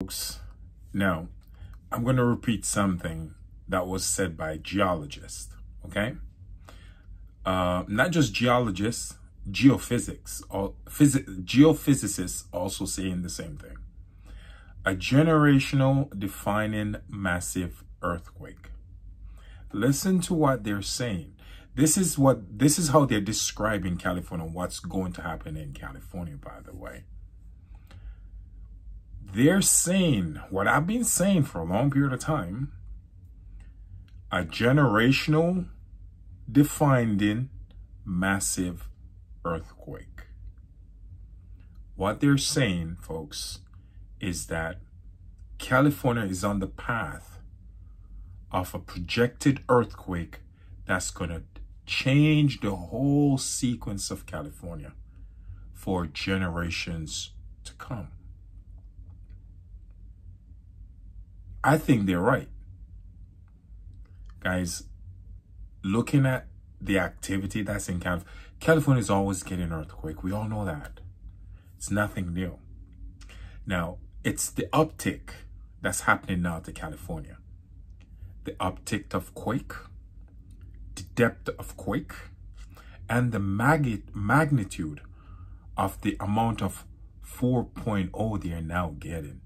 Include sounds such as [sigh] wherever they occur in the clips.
folks. Now, I'm going to repeat something that was said by geologists, okay? Uh, not just geologists, geophysics, or phys- geophysicists also saying the same thing. A generational defining massive earthquake. Listen to what they're saying. This is what this is how they're describing California, what's going to happen in California, by the way. They're saying what I've been saying for a long period of time a generational defining massive earthquake. What they're saying, folks, is that California is on the path of a projected earthquake that's going to change the whole sequence of California for generations to come. I think they're right. Guys, looking at the activity that's in California, California is always getting an earthquake. We all know that. It's nothing new. Now, it's the uptick that's happening now to California. The uptick of quake, the depth of quake, and the mag magnitude of the amount of 4.0 they are now getting.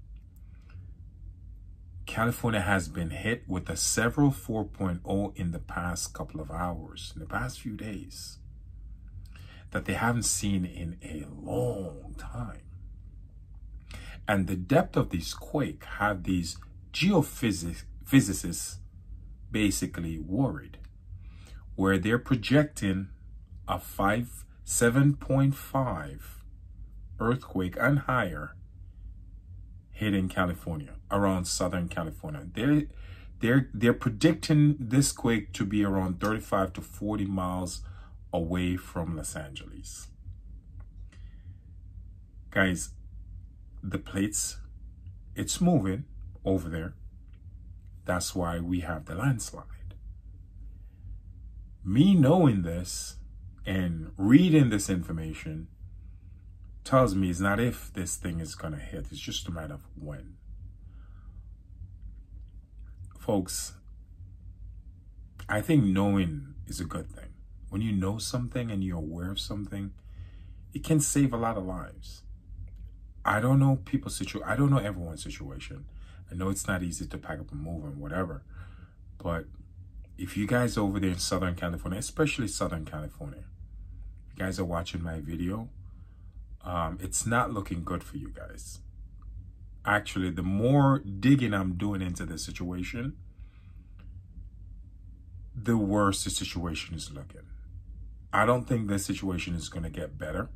California has been hit with a several 4.0 in the past couple of hours, in the past few days, that they haven't seen in a long time. And the depth of this quake have these geophysicists basically worried, where they're projecting a 5, 7.5 earthquake and higher hitting California, around Southern California. They're, they're, they're predicting this quake to be around 35 to 40 miles away from Los Angeles. Guys, the plates, it's moving over there. That's why we have the landslide. Me knowing this and reading this information tells me it's not if this thing is going to hit, it's just a matter of when. Folks, I think knowing is a good thing. When you know something and you're aware of something, it can save a lot of lives. I don't know people's situation. I don't know everyone's situation. I know it's not easy to pack up and move and whatever. But if you guys over there in Southern California, especially Southern California, you guys are watching my video, um, it's not looking good for you guys. Actually, the more digging I'm doing into the situation, the worse the situation is looking. I don't think this situation is going to get better.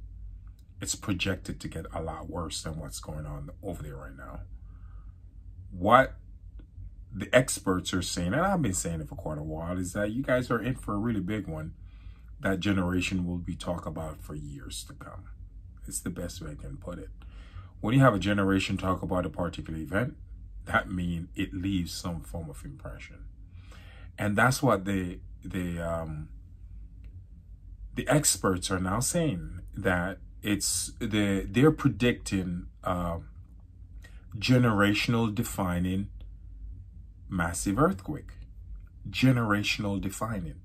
It's projected to get a lot worse than what's going on over there right now. What the experts are saying, and I've been saying it for quite a while, is that you guys are in for a really big one. That generation will be talked about for years to come. It's the best way I can put it. When you have a generation talk about a particular event, that means it leaves some form of impression. And that's what the the um, the experts are now saying that it's the they're predicting uh, generational defining massive earthquake. Generational defining.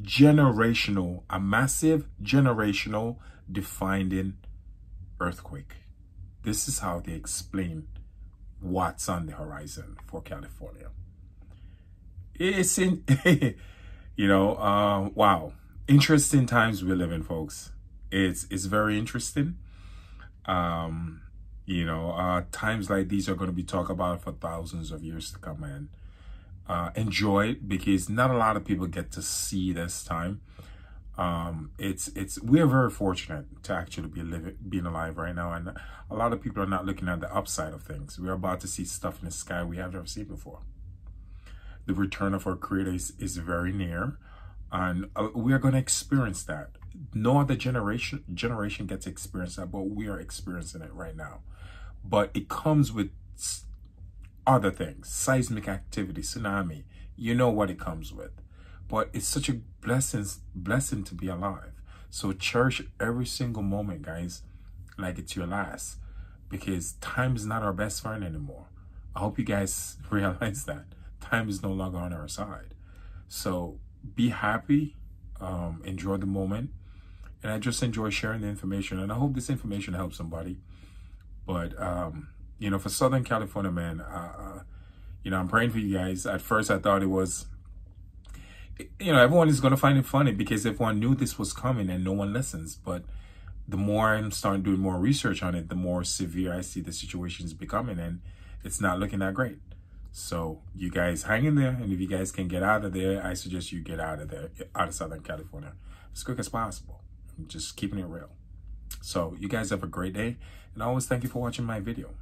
Generational, a massive generational defining earthquake. This is how they explain what's on the horizon for California. It's in, [laughs] you know, uh, wow, interesting times we live in, folks. It's it's very interesting. Um, you know, uh, times like these are going to be talked about for thousands of years to come, and uh, enjoy it because not a lot of people get to see this time um it's it's we're very fortunate to actually be living being alive right now. And a lot of people are not looking at the upside of things. We're about to see stuff in the sky we have never seen before. The return of our creator is, is very near. And uh, we're going to experience that. No other generation generation gets to experience that but we are experiencing it right now. But it comes with other things. Seismic activity tsunami. You know what it comes with but it's such a blessing, blessing to be alive. So cherish every single moment, guys, like it's your last. because time is not our best friend anymore. I hope you guys [laughs] realize that time is no longer on our side. So be happy, um, enjoy the moment, and I just enjoy sharing the information. And I hope this information helps somebody. But um, you know, for Southern California, man, uh, uh, you know, I'm praying for you guys. At first, I thought it was, you know, everyone is going to find it funny because everyone knew this was coming and no one listens. But the more I'm starting doing more research on it, the more severe I see the situation is becoming, and it's not looking that great. So you guys hang in there, and if you guys can get out of there, I suggest you get out of there, out of Southern California, as quick as possible. I'm just keeping it real. So you guys have a great day, and I always thank you for watching my video.